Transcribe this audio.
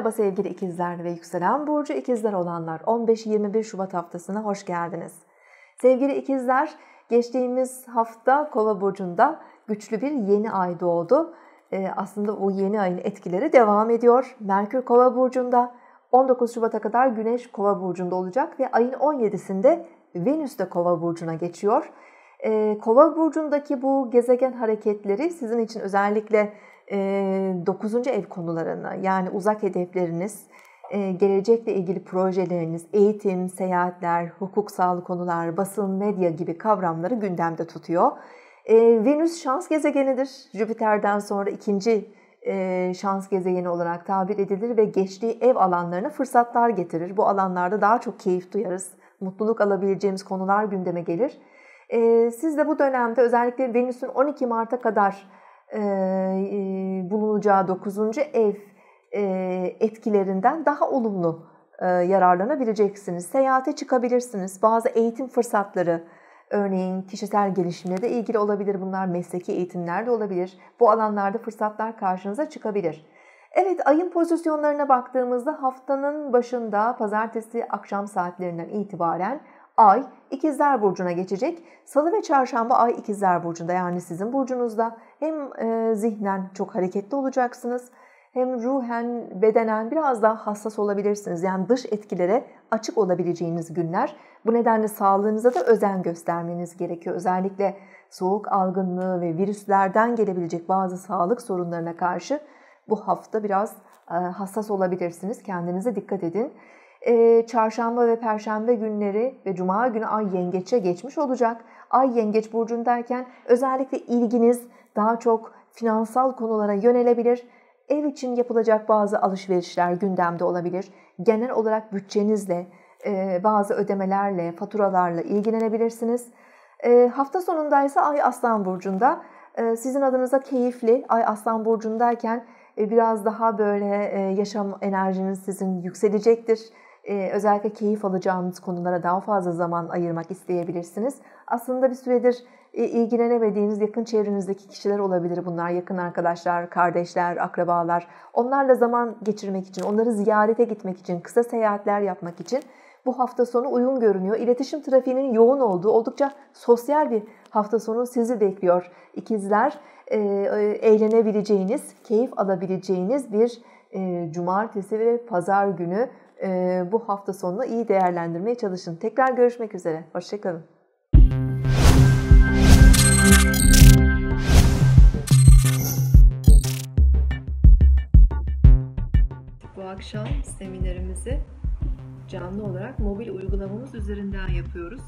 Merhaba sevgili ikizler ve yükselen burcu ikizler olanlar 15-21 Şubat haftasına hoş geldiniz. Sevgili ikizler geçtiğimiz hafta Kova burcunda güçlü bir yeni ay doğdu. Ee, aslında o yeni ayın etkileri devam ediyor. Merkür Kova burcunda 19 Şubat'a kadar Güneş Kova burcunda olacak ve ayın 17'sinde Venüs de Kova burcuna geçiyor. Ee, Kova burcundaki bu gezegen hareketleri sizin için özellikle 9. ev konularını yani uzak hedefleriniz, gelecekle ilgili projeleriniz, eğitim, seyahatler, hukuksal konular, basın, medya gibi kavramları gündemde tutuyor. Venüs şans gezegenidir. Jüpiter'den sonra ikinci şans gezegeni olarak tabir edilir ve geçtiği ev alanlarına fırsatlar getirir. Bu alanlarda daha çok keyif duyarız. Mutluluk alabileceğimiz konular gündeme gelir. Siz de bu dönemde özellikle Venüs'ün 12 Mart'a kadar e, bulunacağı 9. ev e, etkilerinden daha olumlu e, yararlanabileceksiniz. Seyahate çıkabilirsiniz. Bazı eğitim fırsatları, örneğin kişisel gelişimle de ilgili olabilir. Bunlar mesleki eğitimler de olabilir. Bu alanlarda fırsatlar karşınıza çıkabilir. Evet ayın pozisyonlarına baktığımızda haftanın başında pazartesi akşam saatlerinden itibaren Ay İkizler Burcu'na geçecek. Salı ve çarşamba Ay İkizler Burcu'nda yani sizin burcunuzda. Hem e, zihnen çok hareketli olacaksınız hem ruhen, bedenen biraz daha hassas olabilirsiniz. Yani dış etkilere açık olabileceğiniz günler. Bu nedenle sağlığınıza da özen göstermeniz gerekiyor. Özellikle soğuk algınlığı ve virüslerden gelebilecek bazı sağlık sorunlarına karşı bu hafta biraz e, hassas olabilirsiniz. Kendinize dikkat edin e, çarşamba ve perşembe günleri ve cuma günü ay yengeçe geçmiş olacak. Ay yengeç burcundayken özellikle ilginiz daha çok finansal konulara yönelebilir. Ev için yapılacak bazı alışverişler gündemde olabilir. Genel olarak bütçenizle, e, bazı ödemelerle, faturalarla ilgilenebilirsiniz. E, hafta sonundaysa Ay Aslan Burcu'nda. E, sizin adınıza keyifli, Ay Aslan Burcu'ndayken e, biraz daha böyle e, yaşam enerjiniz sizin yükselecektir ee, özellikle keyif alacağınız konulara daha fazla zaman ayırmak isteyebilirsiniz. Aslında bir süredir e, ilgilenemediğiniz yakın çevrenizdeki kişiler olabilir bunlar. Yakın arkadaşlar, kardeşler, akrabalar. Onlarla zaman geçirmek için, onları ziyarete gitmek için, kısa seyahatler yapmak için bu hafta sonu uygun görünüyor. İletişim trafiğinin yoğun olduğu oldukça sosyal bir hafta sonu sizi bekliyor. İkizler e, e, eğlenebileceğiniz, keyif alabileceğiniz bir cumartesi ve pazar günü e, bu hafta sonunu iyi değerlendirmeye çalışın. Tekrar görüşmek üzere. Hoşçakalın. Bu akşam seminerimizi canlı olarak mobil uygulamamız üzerinden yapıyoruz.